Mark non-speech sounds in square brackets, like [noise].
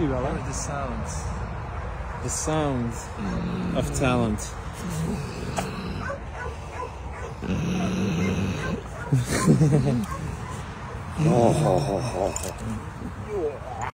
you, What are the sounds? The sounds of talent. [laughs] [laughs] Oh.